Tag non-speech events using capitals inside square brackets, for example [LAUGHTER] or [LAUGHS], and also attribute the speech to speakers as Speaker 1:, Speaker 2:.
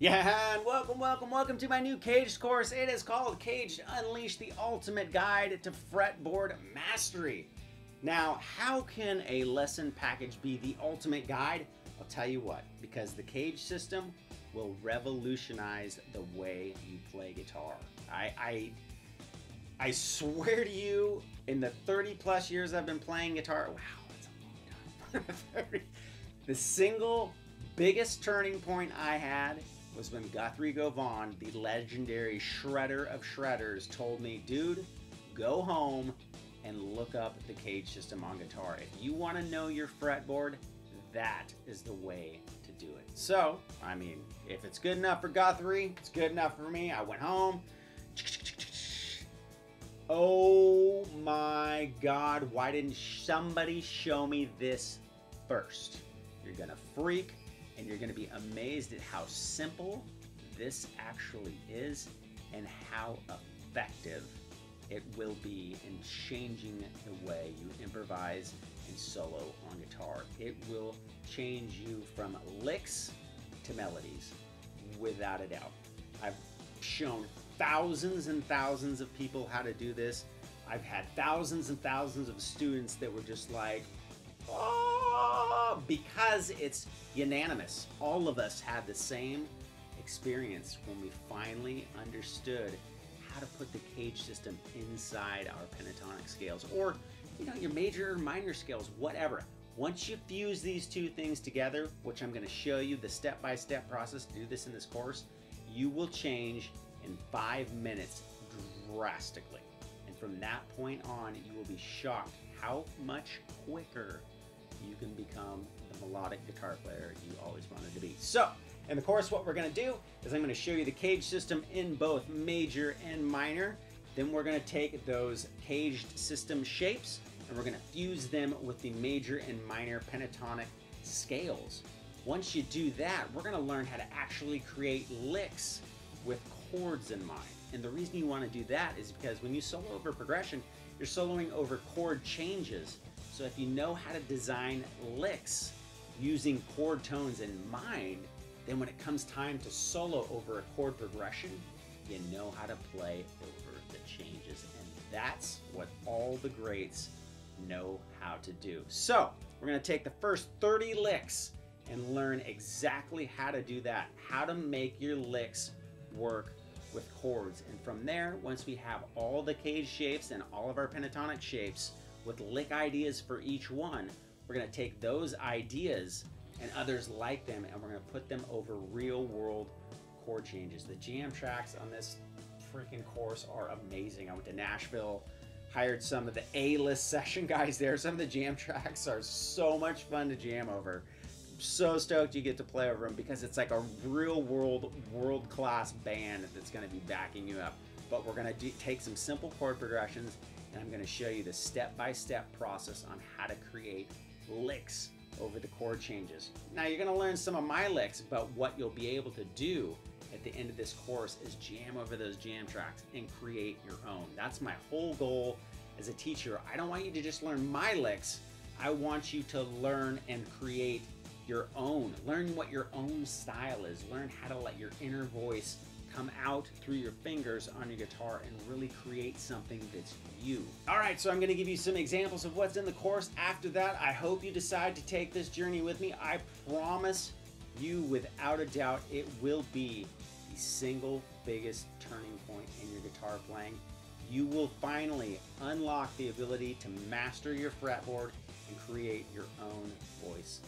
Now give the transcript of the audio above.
Speaker 1: Yeah, and welcome, welcome, welcome to my new Caged course. It is called Caged Unleash the Ultimate Guide to Fretboard Mastery. Now, how can a lesson package be the ultimate guide? I'll tell you what, because the CAGED system will revolutionize the way you play guitar. I, I, I swear to you, in the 30 plus years I've been playing guitar, wow, that's a long time. [LAUGHS] the single biggest turning point I had was when Guthrie Govan, the legendary shredder of shredders, told me, dude, go home and look up the CAGED system on guitar. If you want to know your fretboard, that is the way to do it. So, I mean, if it's good enough for Guthrie, it's good enough for me. I went home. Oh my God, why didn't somebody show me this first? You're gonna freak and you're going to be amazed at how simple this actually is and how effective it will be in changing the way you improvise and solo on guitar. It will change you from licks to melodies without a doubt. I've shown thousands and thousands of people how to do this. I've had thousands and thousands of students that were just like, oh, because it's unanimous. All of us had the same experience when we finally understood how to put the CAGED system inside our pentatonic scales or you know your major or minor scales whatever once you fuse these two things together which i'm going to show you the step-by-step process to do this in this course you will change in five minutes drastically and from that point on you will be shocked how much quicker you can become the melodic guitar player you always wanted to be. So, in the course, what we're going to do is I'm going to show you the CAGED system in both major and minor. Then we're going to take those caged system shapes and we're going to fuse them with the major and minor pentatonic scales. Once you do that, we're going to learn how to actually create licks with chords in mind. And the reason you want to do that is because when you solo over progression, you're soloing over chord changes so if you know how to design licks using chord tones in mind, then when it comes time to solo over a chord progression, you know how to play over the changes. And that's what all the greats know how to do. So we're gonna take the first 30 licks and learn exactly how to do that, how to make your licks work with chords. And from there, once we have all the CAGED shapes and all of our pentatonic shapes, with lick ideas for each one. We're to take those ideas and others like them and we're to put them over real world chord changes. The jam tracks on this freaking course are amazing. I went to Nashville, hired some of the A-list session [LAUGHS] guys there. Some of the jam tracks are so much fun to jam over. so stoked you get to play over them because it's like a real world, world class band that's to be backing you up. But we're going to take some simple chord progressions and I'm going to show you the step-by-step -step process on how to create licks over the chord changes. Now you're going to learn some of my licks, but what you'll be able to do at the end of this course is jam over those jam tracks and create your own. That's my whole goal as a teacher. I don't want you to just learn my licks. I want you to learn and create your own. Learn what your own style is. Learn how to let your inner voice come out through your fingers on your guitar and really create something that's you. All right, so I'm gonna give you some examples of what's in the course. After that, I hope you decide to take this journey with me. I promise you, without a doubt, it will be the single biggest turning point in your guitar playing. You will finally unlock the ability to master your fretboard and create your own voice